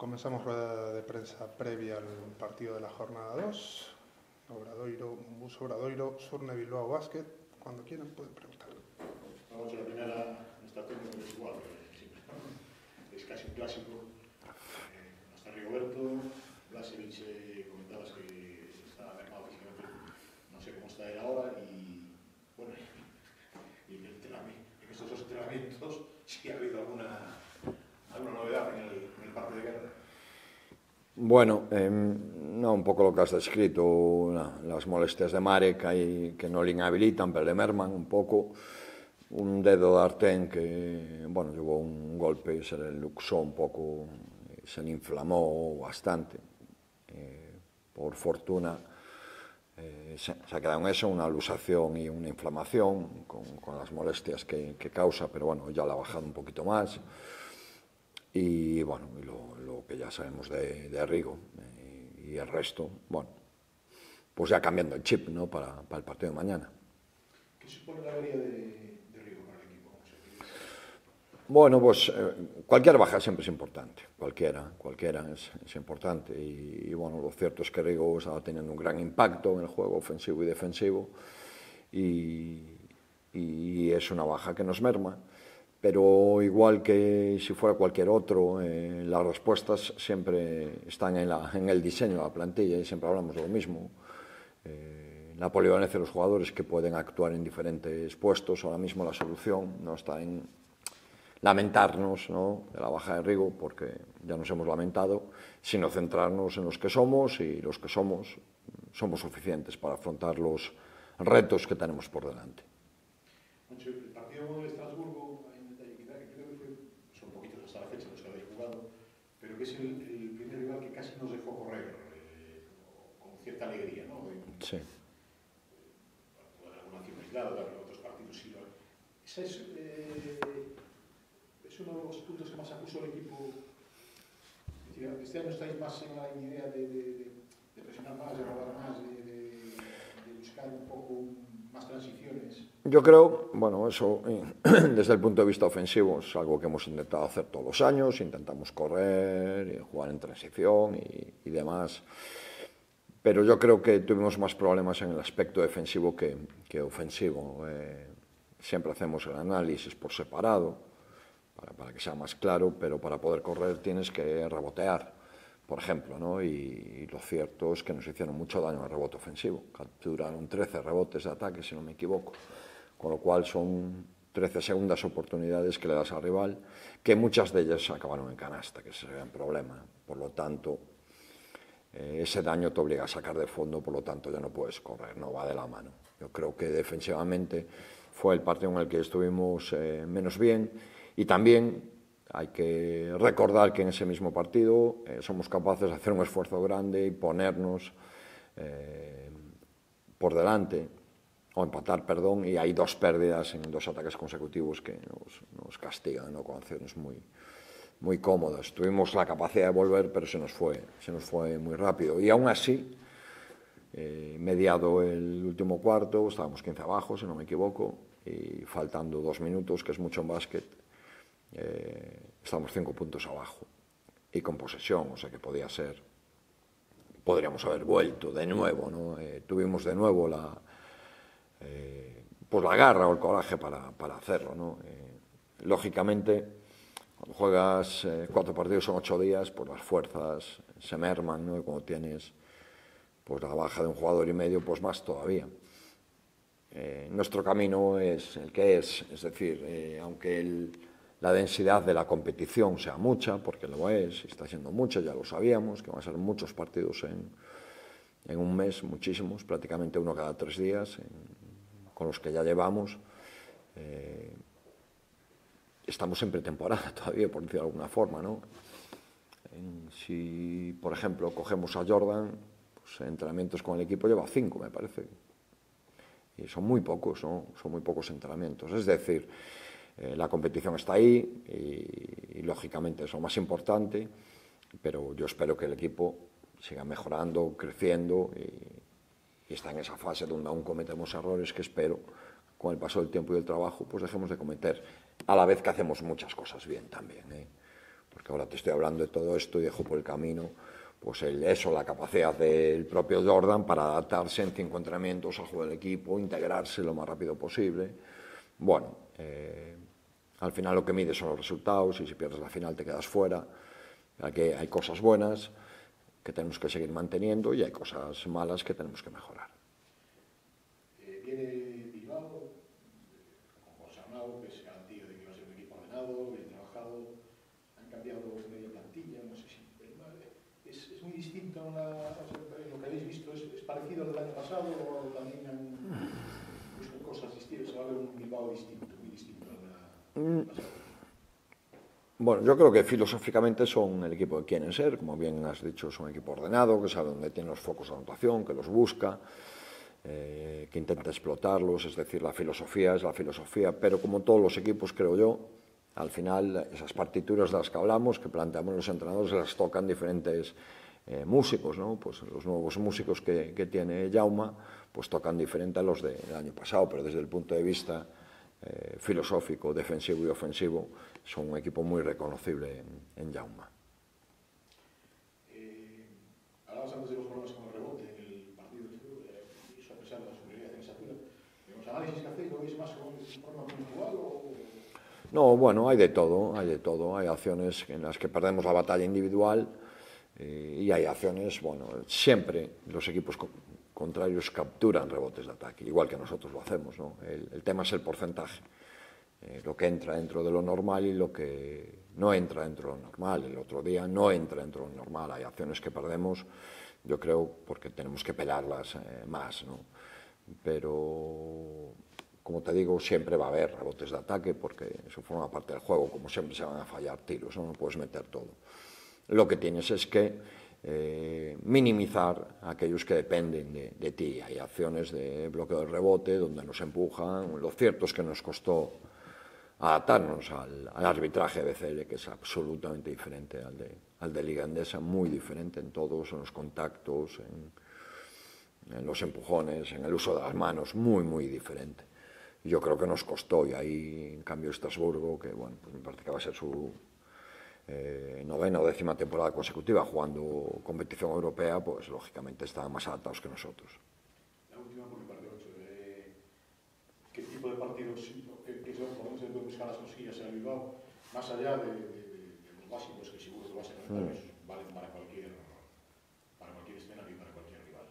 Comenzamos rueda de prensa previa al partido de la jornada 2. Obradoiro, Bus Obradoiro, Surne Bilbao Basket. Cuando quieran pueden preguntar. Vamos a la primera, está todo muy igual, es casi un clásico. Eh, hasta Rigoberto, Blasevich eh, comentabas que está mermado físicamente, no sé cómo está él ahora y bueno, y en, el en estos dos entrenamientos si ha habido alguna, alguna novedad en el parte de guerra? Bueno, eh, non un pouco lo que has descrito, na, las molestias de mare que, hai, que non le inhabilitan, pero le merman un pouco un dedo de Artén que, bueno, llevou un golpe e se le luxó un pouco, se le inflamó bastante. Eh, por fortuna, eh, se, se quedado en eso, una luxación y una inflamación con, con las molestias que, que causa, pero bueno, ya la ha bajado un poquito más. Y bueno, y lo, lo que ya sabemos de, de Rigo eh, y el resto, bueno, pues ya cambiando el chip ¿no? para, para el partido de mañana. ¿Qué supone la avería de, de Rigo para el equipo? Bueno, pues eh, cualquier baja siempre es importante, cualquiera, cualquiera es, es importante. Y, y, bueno, lo cierto es que Rigo estaba teniendo un gran impacto en el juego ofensivo y defensivo y, y es una baja que nos merma. pero igual que si fuera cualquier otro, eh, las respuestas siempre están en, la, en, el diseño de la plantilla y siempre hablamos de lo mismo. Eh, la polivalencia de los jugadores que pueden actuar en diferentes puestos, ahora mismo la solución no está en lamentarnos ¿no? de la baja de Rigo, porque ya nos hemos lamentado, sino centrarnos en los que somos y los que somos somos suficientes para afrontar los retos que tenemos por delante. El partido de Estrasburgo que es el, el primer rival que casi nos dejó correr eh, con cierta alegría, ¿no? En, sí. Alguna acción aislada, pero otros partidos sí. Ese es, eh, es uno de los puntos que más acusó el equipo. Es decir, este año estáis más en la idea de, de, de, de presionar más, de robar más, de, de, de buscar un poco más transiciones. Yo creo, bueno, eso eh, desde el punto de vista ofensivo es algo que hemos intentado hacer todos los años, intentamos correr y jugar en transición y, demás, pero yo creo que tuvimos más problemas en el aspecto defensivo que, que ofensivo. Eh, siempre hacemos el análisis por separado para, para que sea más claro, pero para poder correr tienes que rebotear, por ejemplo, ¿no? Y, y lo cierto es que nos hicieron mucho daño al rebote ofensivo, capturaron 13 rebotes de ataque, si no me equivoco con lo cual son 13 segundas oportunidades que le das al rival, que muchas de ellas acabaron en canasta, que es el gran problema. Por lo tanto, eh, ese daño te obliga a sacar de fondo, por lo tanto ya no puedes correr, no va de la mano. Yo creo que defensivamente fue el partido en el que estuvimos eh, menos bien y también hay que recordar que en ese mismo partido eh, somos capaces de hacer un esfuerzo grande y ponernos por delante ao empatar, perdón, e hai dos pérdidas en dos ataques consecutivos que nos, nos castigan, no concedernos moi moi cómodas. Tuvimos la capacidad de volver, pero se nos fue, se nos fue moi rápido. E aún así, eh, mediado el último cuarto, estábamos 15 abajo, se non me equivoco, e faltando dos minutos, que es mucho en básquet, eh, estamos cinco puntos abajo. E con posesión, o sea que podía ser, podríamos haber vuelto de nuevo, ¿no? Eh, tuvimos de nuevo la, eh, pues la garra o el coraje para, para hacerlo. ¿no? Eh, lógicamente, cuando juegas eh, cuatro partidos en ocho días, pues las fuerzas se merman, ¿no? y cuando tienes pues la baja de un jugador y medio, pues más todavía. Nuestro camino es el que es, es decir, aunque la densidad de la competición sea mucha, porque lo es, está siendo mucha, ya lo sabíamos, que van a ser muchos partidos en, en un mes, muchísimos, prácticamente uno cada tres días, con los que ya llevamos, eh, estamos en pretemporada todavía, por decirlo de alguna forma, ¿no? En, Si, por ejemplo, cogemos a Jordan, pues entrenamientos con el equipo lleva cinco, me parece. Y son muy pocos, ¿no? Son muy pocos entrenamientos. Es decir, eh, la competición está ahí y, y, lógicamente, es lo más importante, pero yo espero que el equipo siga mejorando, creciendo y, y está en esa fase donde aún cometemos errores que espero con el paso del tiempo y del trabajo pues dejemos de cometer a la vez que hacemos muchas cosas bien también ¿eh? porque ahora te estoy hablando de todo esto y dejo por el camino pues el, eso, la capacidad del propio Jordan para adaptarse en cinco entrenamientos al juego del equipo, integrarse lo más rápido posible. Bueno, eh, al final lo que mide son los resultados y si pierdes la final te quedas fuera. Aquí hay cosas buenas que tenemos que seguir manteniendo y hay cosas malas que tenemos que mejorar. Eh, viene Bilbao, con José Arnau, que es garantía de que va a ser un equipo ordenado, bien trabajado, han cambiado media plantilla, no sé si es, es muy distinto a sea, lo que habéis visto, ¿es, es parecido al del año pasado o también han cosas distintas, se va a ver un Bilbao distinto, muy distinto al del pasado? Bueno, yo creo que filosóficamente son el equipo que quieren ser, como bien has dicho, son un equipo ordenado, que sabe dónde tiene los focos de anotación, que los busca, eh, que intenta explotarlos, es decir, la filosofía es la filosofía, pero como todos los equipos, creo yo, al final esas partituras de las que hablamos, que planteamos los entrenadores, las tocan diferentes eh, músicos, ¿no? Pues los nuevos músicos que, que tiene Jauma, pues tocan diferente a los del año pasado, pero desde el punto de vista eh, filosófico, defensivo y ofensivo, son un equipo muy reconocible en, en Jauma. Eh, hablabas antes de los problemas con el rebote en el partido eh, eso a pesar de la superioridad en esa altura. ¿En los análisis que hacéis lo veis más de forma puntual o...? No, bueno, hay de todo, hay de todo. Hay acciones en las que perdemos la batalla individual eh, y hay acciones, bueno, siempre los equipos contrarios capturan rebotes de ataque, igual que nosotros lo hacemos, ¿no? El, tema es el porcentaje. Lo que entra dentro de lo normal y lo que no entra dentro de lo normal. El otro día no entra dentro de lo normal. Hay acciones que perdemos, yo creo, porque tenemos que pelarlas eh, más, ¿no? Pero, como te digo, siempre va a haber rebotes de ataque porque eso forma parte del juego. Como siempre se van a fallar tiros, ¿no? no puedes meter todo. Lo que tienes es que eh, minimizar aquellos que dependen de, ti. Hay acciones de bloqueo de rebote donde nos empujan. Lo cierto es que nos costó adaptarnos al, arbitraje de BCL, que es absolutamente diferente al de, al de Liga Endesa, muy diferente en todos, en los contactos, en, en, los empujones, en el uso de las manos, muy, muy diferente. Yo creo que nos costó, y ahí, en cambio, Estrasburgo, que bueno, pues me parece que va a ser su eh, novena o décima temporada consecutiva jugando competición europea, pues lógicamente están más adaptados que nosotros. La última por parte 8. Eh, ¿Qué tipo de partidos, que qué podemos dentro buscar las cosillas en el Bilbao? Más allá de, de, de los básicos, que seguro que vas a enfrentar, mm. valen para cualquier, para cualquier escenario y para cualquier rival.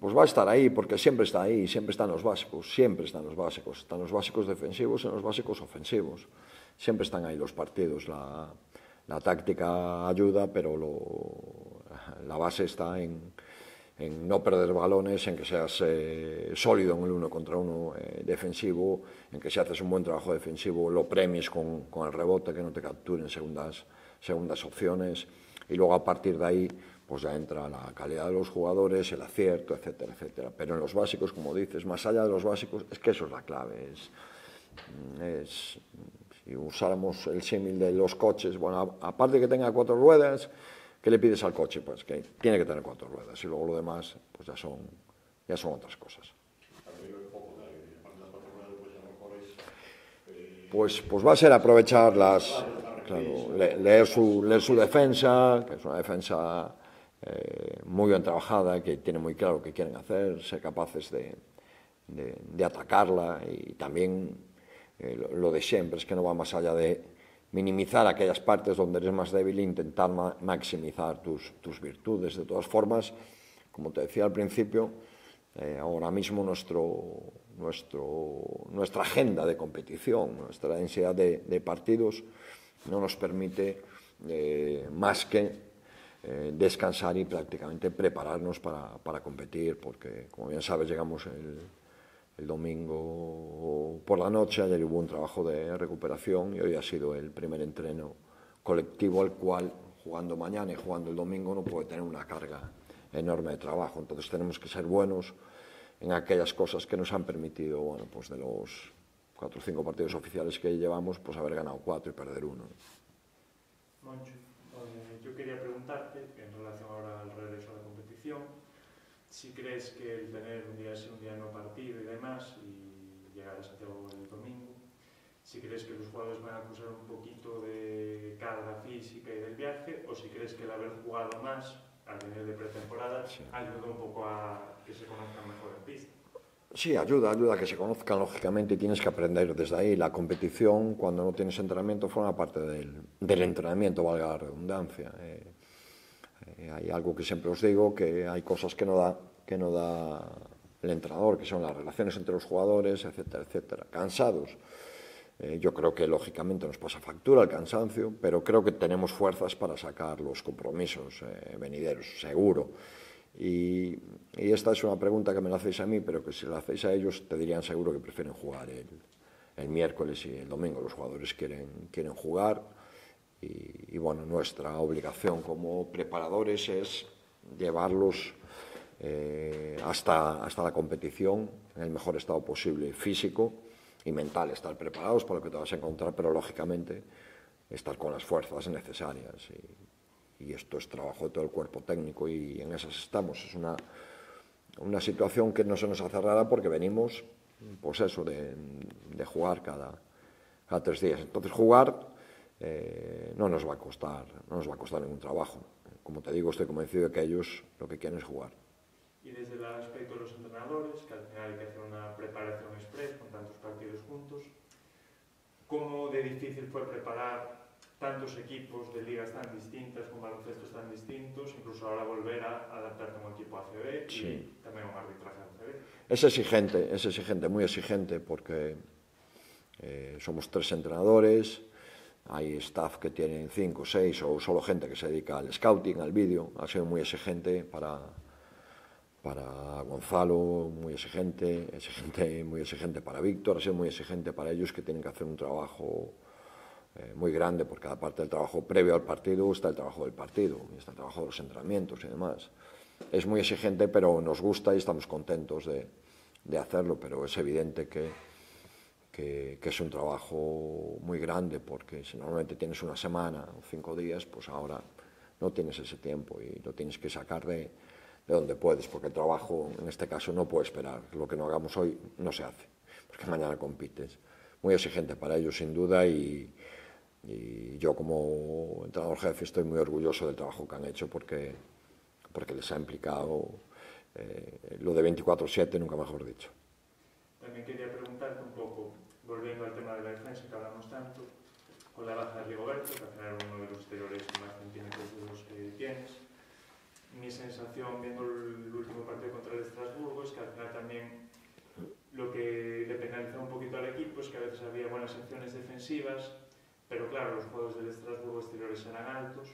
Pues va a estar ahí, porque siempre está ahí, siempre están los básicos, siempre están los básicos. Están los básicos defensivos y los básicos ofensivos. Siempre están ahí los partidos. La, la táctica ayuda, pero la base está en, no perder balones, en que seas eh, sólido en el uno contra uno eh, defensivo, en que si haces un buen trabajo defensivo lo premies con, el rebote, que no te capturen segundas, segundas opciones, y luego a partir de ahí pues ya entra la calidad de los jugadores, el acierto, etcétera, etcétera. Pero en los básicos, como dices, más allá de los básicos, es que eso es la clave, es, es si usáramos el símil de los coches, bueno, aparte que tenga cuatro ruedas, ¿Qué le pides al coche? Pues que tiene que tener cuatro ruedas y luego lo demás pues ya son, ya son otras cosas. Pues, pues va a ser aprovechar las, leer, su, leer su defensa, que es una defensa eh, muy bien trabajada, que tiene muy claro qué quieren hacer, ser capaces de, de atacarla y también eh, lo, de siempre, es que no va más allá de minimizar aquellas partes donde eres más débil e intentar ma maximizar tus, virtudes. De todas formas, como te decía al principio, eh, ahora mismo nuestro, nuestro, nuestra agenda de competición, nuestra densidad de, partidos no nos permite eh, más que descansar y prácticamente prepararnos para, para competir, porque como bien sabes llegamos el, el domingo por la noche, ayer hubo un trabajo de recuperación y hoy ha sido el primer entreno colectivo al cual, jugando mañana y jugando el domingo, no puede tener una carga enorme de trabajo. Entonces tenemos que ser buenos en aquellas cosas que nos han permitido, bueno, pues de los cuatro o cinco partidos oficiales que llevamos, pues haber ganado cuatro y perder uno. Eh, yo quería preguntarte, en relación ahora al regreso a la competición, si crees que el tener un día sí, un día no partido y demás, y llegar a Santiago el domingo, si crees que los jugadores van a acusar un poquito de carga física y del viaje, o si crees que el haber jugado más al nivel de pretemporada Sí. ayuda un poco a que se conozcan mejor en pista. Sí, ayuda, ayuda a que se conozcan lógicamente y tienes que aprender desde ahí. La competición, cuando no tienes entrenamiento, forma parte del, del entrenamiento, valga la redundancia. Eh, eh, hay algo que siempre os digo, que hay cosas que no da, que no da el entrenador, que son las relaciones entre los jugadores, etcétera, etcétera. Cansados. Eh, yo creo que lógicamente nos pasa factura el cansancio, pero creo que tenemos fuerzas para sacar los compromisos eh, venideros, seguro. Y, esta es una pregunta que me la hacéis a mí, pero que si la hacéis a ellos te dirían seguro que prefieren jugar el, el miércoles y el domingo. Los jugadores quieren, quieren jugar y, y, bueno, nuestra obligación como preparadores es llevarlos eh, hasta, hasta la competición en el mejor estado posible físico y mental, estar preparados para lo que te vas a encontrar, pero lógicamente estar con las fuerzas necesarias. Y, esto es trabajo de todo el cuerpo técnico y en esas estamos. Es una, una situación que no se nos hace rara porque venimos, pues eso, de, de jugar cada, cada tres días. Entonces jugar eh, no nos va a costar, no nos va a costar ningún trabajo. Como te digo, estoy convencido de que ellos lo que quieren es jugar. y desde el aspecto de los entrenadores, que al final hay que hacer una preparación express con tantos partidos juntos, cómo de difícil fue preparar tantos equipos de ligas tan distintas, con baloncestos tan distintos, incluso ahora volver a adaptarte a un equipo ACB y sí. tamén un arbitraje ACB. Es exigente, es exigente, muy exigente, porque eh, somos tres entrenadores, hay staff que tienen cinco, seis o solo gente que se dedica al scouting, al vídeo, ha sido muy exigente para, para Gonzalo, muy exigente, exigente, muy exigente para Víctor, sido muy exigente para ellos que tienen que hacer un trabajo eh, muy grande, porque aparte del trabajo previo al partido está el trabajo del partido, está el trabajo de los entrenamientos y demás. Es muy exigente, pero nos gusta y estamos contentos de, de hacerlo, pero es evidente que, que, que, es un trabajo muy grande, porque si normalmente tienes una semana o cinco días, pues ahora no tienes ese tiempo y lo tienes que sacar de, de donde puedes, porque el trabajo en este caso no puede esperar. Lo que no hagamos hoy no se hace, porque mañana compites. Muy exigente para ellos, sin duda, y, yo como entrenador jefe estoy muy orgulloso del trabajo que han hecho, porque, porque les ha implicado eh, lo de 24-7, nunca mejor dicho. También quería preguntarte un poco, volviendo al tema de la defensa que hablamos tanto, con la baja de Rigoberto, que al final uno de los exteriores más centímetros de los que tienes, mi sensación viendo el último partido contra el Estrasburgo es que al final también lo que le penalizó un poquito al equipo es que a veces había buenas secciones defensivas, pero claro, los juegos del Estrasburgo exteriores eran altos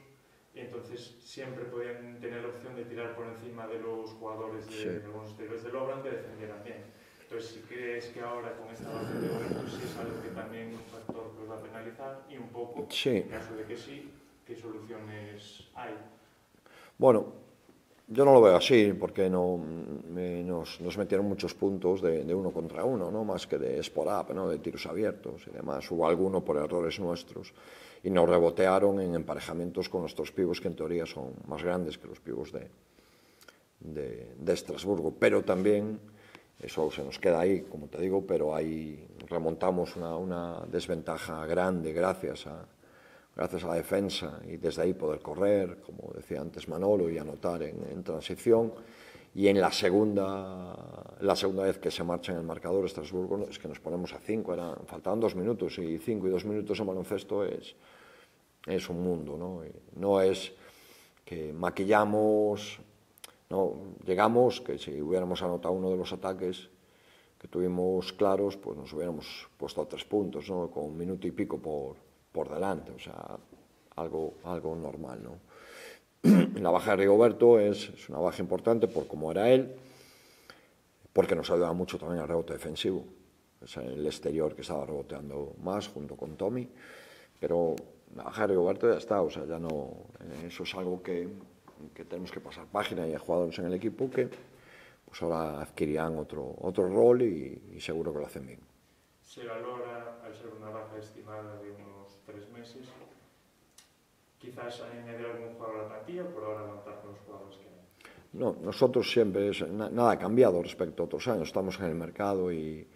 y entonces siempre podían tener la opción de tirar por encima de los jugadores de, Sí. de algunos exteriores de Lobran que defendieran bien. Entonces, si crees que ahora con esta baja de Rigoberto sí es algo que también un factor que os va a penalizar y un poco, Sí, en caso de que sí, ¿qué soluciones hay? bueno, yo no lo veo así, porque no, me- nos, nos metieron muchos puntos de, de uno contra uno, ¿no? más que de spot-up, ¿no? de tiros abiertos y demás. Hubo alguno por errores nuestros y nos rebotearon en emparejamientos con nuestros pibos que en teoría son más grandes que los pibos de, de, de Estrasburgo, pero también eso se nos queda ahí, como te digo, pero ahí remontamos una, una desventaja grande gracias a, gracias á defensa e desde aí poder correr, como decía antes Manolo, e anotar en, en transición. Y en la segunda, la segunda vez que se marcha en el marcador Estrasburgo es que nos ponemos a cinco, eran, faltaban dos minutos y cinco y dos minutos en baloncesto es, es un mundo, ¿no? Y no es que maquillamos, no, llegamos, que si hubiéramos anotado uno de los ataques que tuvimos claros, pues nos hubiéramos puesto a tres puntos, ¿no? Con un minuto y pico por, por delante, o sea, algo, algo normal, ¿no? La baja de Rigoberto es, una baja importante por cómo era él, porque nos ayuda mucho también al rebote defensivo. Es el exterior que estaba reboteando más junto con Tommy, pero la baja de Rigoberto ya está, o sea, ya no, eh, eso es algo que, que tenemos que pasar página y hay jugadores en el equipo que pues ahora adquirirán otro, otro rol y, seguro que lo hacen bien. Se valora, al ser una baja estimada de tres meses. Quizás añadir algún jugador a la plantilla, por ahora avanzar con los jugadores que hay. No, nosotros siempre, es, na, nada ha cambiado respecto a otros años, estamos en el mercado y,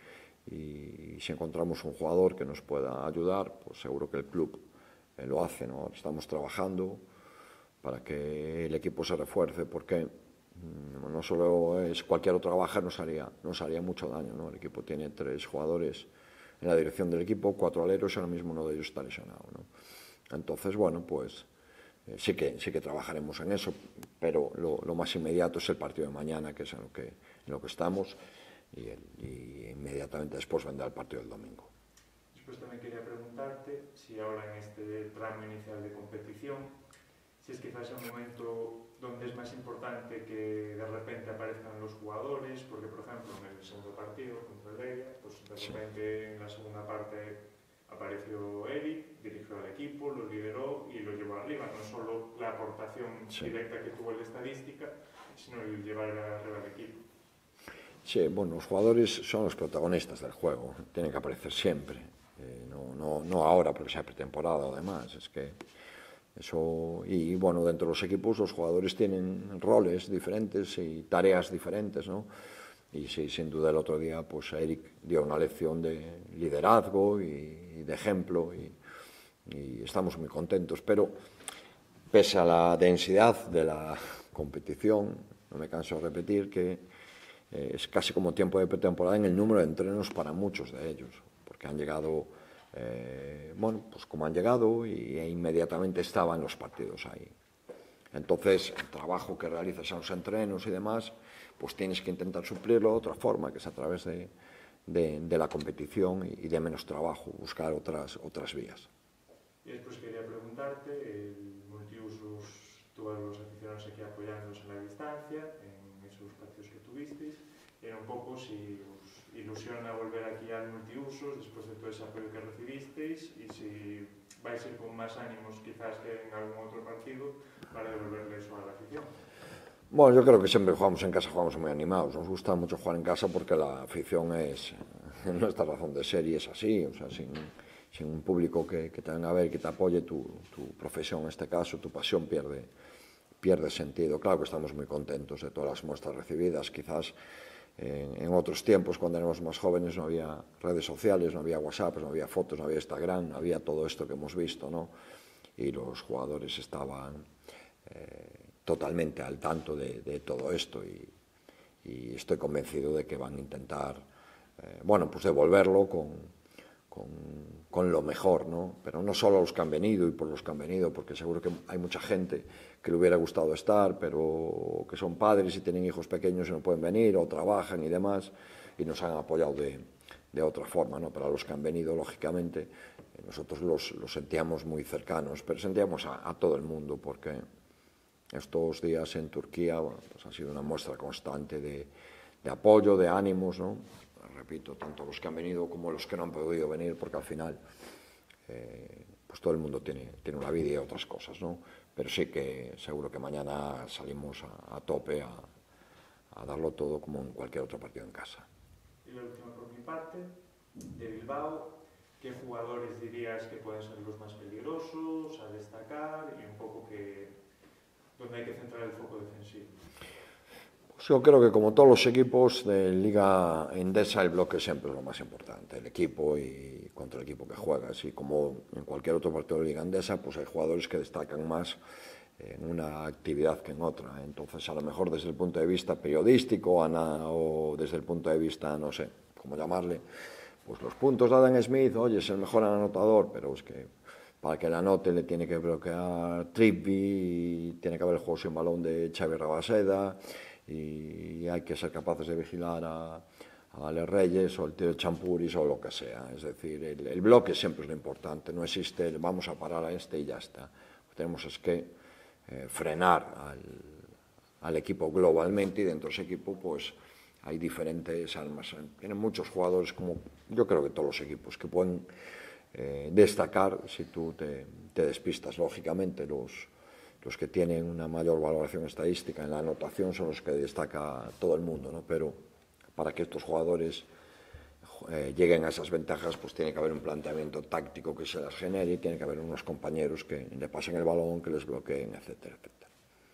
y, se si encontramos un jugador que nos pueda ayudar, pues seguro que el club eh, lo hace, ¿no? Estamos trabajando para que el equipo se refuerce, porque mm, no solo es cualquier otro trabajo nos haría, nos haría mucho daño, ¿no? El equipo tiene tres jugadores en la dirección del equipo, cuatro aleros, ahora mismo uno de ellos está lesionado. ¿no? Entonces, bueno, pues eh, sí, que, sí que trabajaremos en eso, pero lo, lo, más inmediato es el partido de mañana, que es en lo que, en lo que estamos, y, el, y inmediatamente después vendrá el partido del domingo. Después también quería preguntarte si ahora en este tramo inicial de competición si es quizás un momento donde es más importante que de repente aparezcan los jugadores, porque por ejemplo en el segundo partido contra el Deia, pues de repente en la segunda parte apareció Eric, dirigió al equipo, lo lideró y lo llevó arriba, no solo la aportación directa que tuvo en la estadística, sino el llevar arriba al equipo. Sí, bueno, los jugadores son los protagonistas del juego, tienen que aparecer siempre, eh, no, no, no ahora porque sea pretemporada además, es que... Eso, y bueno, dentro de los equipos los jugadores tienen roles diferentes y tareas diferentes, ¿no? Y sí, sin duda el otro día, pues Eric dio una lección de liderazgo y, y de ejemplo y, y, estamos muy contentos. Pero pese a la densidad de la competición, no me canso de repetir que eh, es casi como tiempo de pretemporada en el número de entrenos para muchos de ellos, porque han llegado eh, bueno, pues como han llegado y e inmediatamente estaban los partidos ahí. Entonces, el trabajo que realizas en los entrenos y demás, pues tienes que intentar suplirlo de otra forma, que es a través de, de, de la competición y de menos trabajo, buscar otras, otras vías. Y después quería preguntarte, el multiusos, todos los aficionados aquí apoyándonos en la distancia, en esos partidos que tuvisteis, e un pouco si os ilusiona volver aquí al multiusos despois de todo ese apoio que recibisteis e si vais ir con máis ánimos quizás que en algún outro partido para devolverle eso a la afición. Bueno, yo creo que siempre jugamos en casa, jugamos muy animados. Nos gusta mucho jugar en casa porque la afición es nuestra razón de ser y es así. O sea, sin, sin un público que, que te venga a ver, que te apoye, tu, tu profesión en este caso, tu pasión pierde, pierde sentido. Claro que estamos muy contentos de todas las muestras recibidas. Quizás En, en outros tiempos, cando éramos máis jóvenes, non había redes sociales, non había WhatsApp, non había fotos, non había Instagram, non había todo isto que hemos visto, ¿no? Y los jugadores estaban eh, totalmente al tanto de, de todo esto y, y estoy convencido de que van a intentar, eh, bueno, pues devolverlo con, con, lo mejor, ¿no? Pero no solo a los que han venido y por los que han venido, porque seguro que hay mucha gente que le hubiera gustado estar, pero que son padres y tienen hijos pequeños y no pueden venir o trabajan y demás y nos han apoyado de, otra forma, ¿no? Para los que han venido, lógicamente, nosotros los, sentíamos muy cercanos, pero sentíamos a, todo el mundo porque estos días en Turquía bueno, pues ha sido una muestra constante de apoyo, de ánimos, ¿no? repito, tanto los que han venido como los que no han podido venir, porque al final eh, pues todo el mundo tiene, tiene una vida y otras cosas, ¿no? Pero sí que seguro que mañana salimos a, a tope a, a, darlo todo como en cualquier otro partido en casa. Y la última por mi parte, de Bilbao, ¿qué jugadores dirías que pueden ser los más peligrosos, a destacar y un poco que, donde hay que centrar el foco defensivo? Yo creo que como todos los equipos de Liga Endesa, el bloque siempre es lo más importante, el equipo y contra el equipo que juega. Así como en cualquier otro partido de Liga Endesa, pues hay jugadores que destacan más en una actividad que en otra. Entonces, a lo mejor desde el punto de vista periodístico Ana, o desde el punto de vista, no sé, cómo llamarle, pues los puntos de Adam Smith, oye, es el mejor anotador, pero es que para que la anote le tiene que bloquear Trippi, tiene que haber el juego sin balón de Xavi Rabaseda y hay que ser capaces de vigilar a, a Ale Reyes o el tío Champuris o lo que sea. Es decir, el, bloque siempre es lo importante, no existe el vamos a parar a este y ya está. Tenemos es que eh, frenar al, al equipo globalmente y dentro de ese equipo pues hay diferentes armas. Tienen muchos jugadores, como yo creo que todos los equipos, que pueden eh, destacar si tú te, te despistas. Lógicamente, los, los que tienen una mayor valoración estadística en la anotación son los que destaca todo el mundo, ¿no? pero para que estos jugadores eh, lleguen a esas ventajas, pues tiene que haber un planteamiento táctico que se las genere y tiene que haber unos compañeros que le pasen el balón, que les bloqueen, etcétera, etcétera.